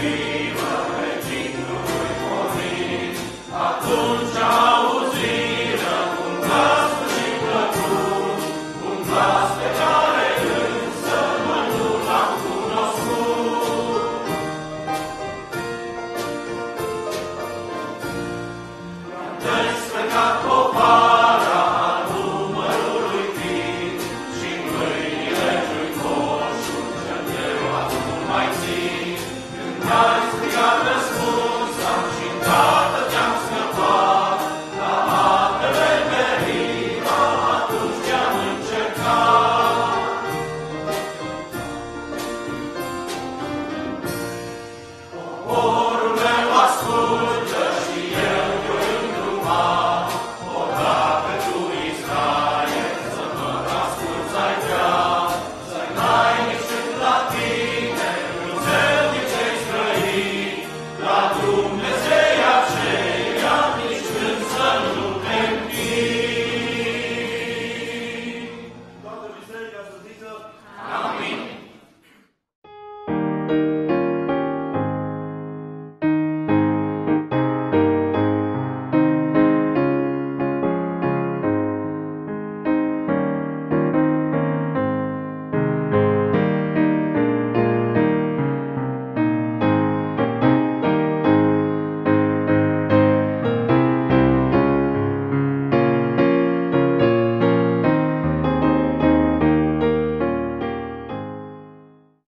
see.